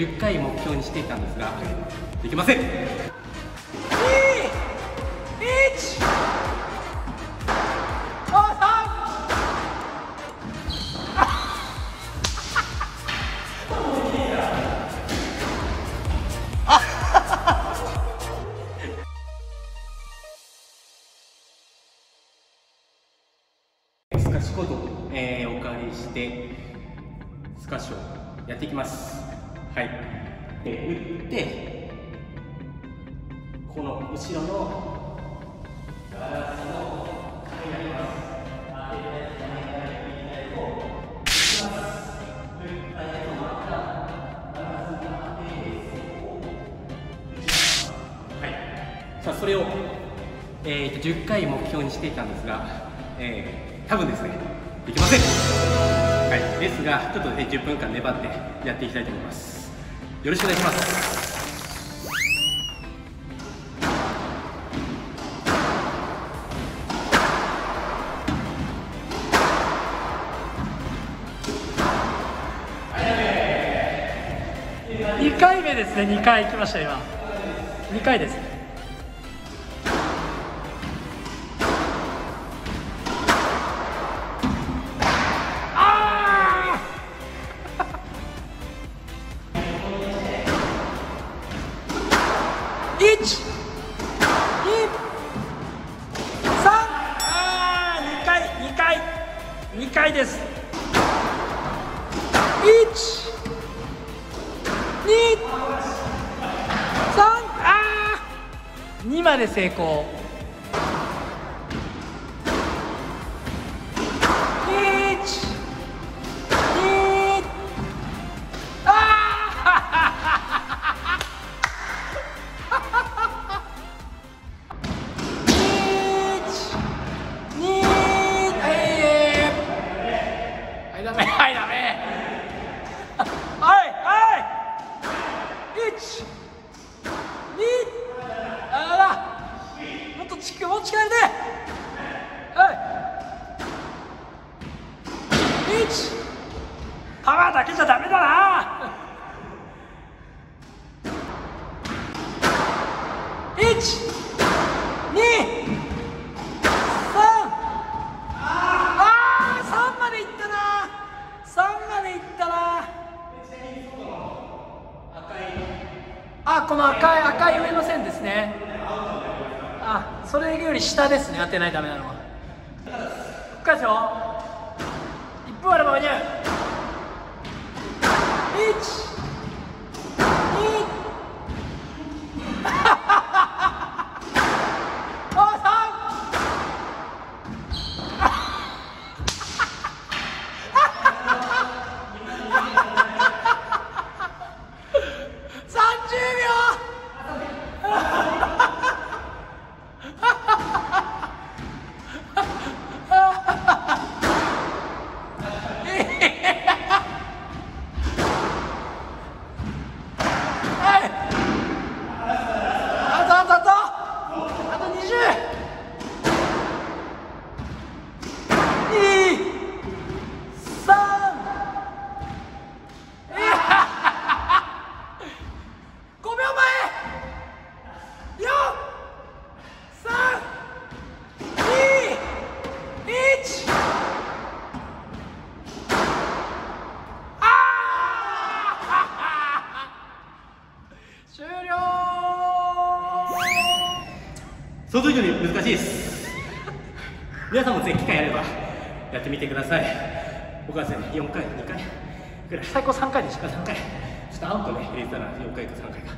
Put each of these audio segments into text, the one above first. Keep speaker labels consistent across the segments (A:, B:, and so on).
A: 10回目標にしていたんですができません。スカッシュコートを、えーお借りしてスカッシをやっていきます。はい。で打ってこの後ろのガラスの壁になります当てたやつやめたやつを打ちます打ったやつをまたガラスに当てそこを打ちますはい。さあそれをえー、と10回目標にしていたんですが、えー多分ですねできません、はい、ですがちょっとね10分間粘ってやっていきたいと思います。よろしくお願いします。
B: 2回目ですね。2回行きました今。2回です。ねあー2回2回2回です。1 2 3あー2まで成功。それより下ですね当てないとダメなのは。こっからですよ。1分あれば間に合う。1
A: 想像以上に難しいです。皆さんもぜひ機会あればやってみてください。僕はですね4回2回ぐらい
B: 最高3回でした
A: あ3回ちょっとアウトね入れてたら4回か3回か。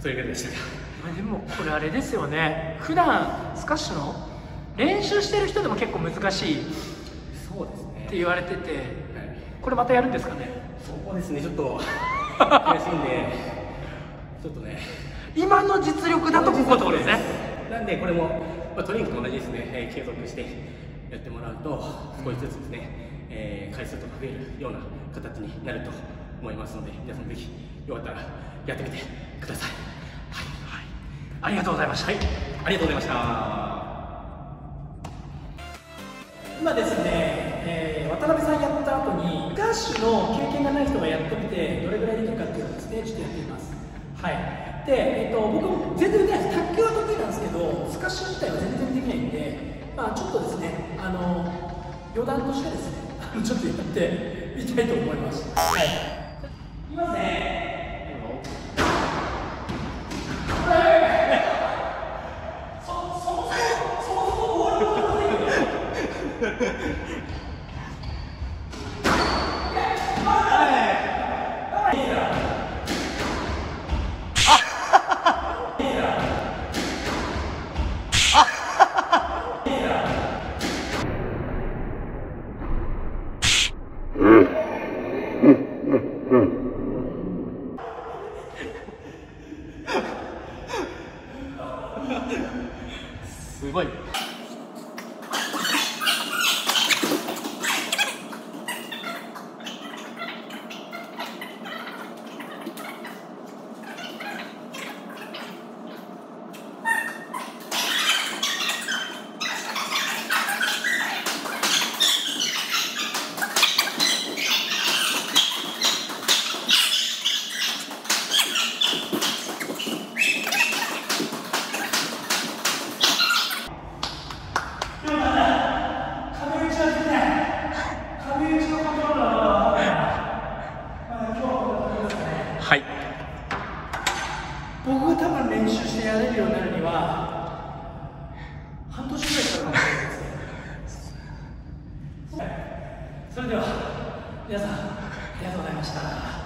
A: それぐらいでしたが。
B: まあでもこれあれですよね。普段スカッシュの練習してる人でも結構難しい。っ
A: そうですね。
B: て言われてて
A: はい。
B: これまたやるんですかね？
A: そうですねちょっと 悔しいんでちょっとね。
B: 今の実力だとここってことですね
A: なんでこれも、まあ、トリンクと同じですね、えー、継続してやってもらうと少しずつですね、えー、回数とか増えるような形になると思いますので皆さんぜひよかったらやってみてください、はい、はい、
B: ありがとうございました、はい、
A: ありがとうございました。今ですね、
B: えー、渡辺さんやった後に歌手の経験がない人がやってみてどれぐらいできるかっていうのをですねちょっとやってみます。はい。で、えーと、僕も全然できない余談としてですね、ちょっとやってみたいと思います。はい。いきますね。それでは皆さんありがとうございました。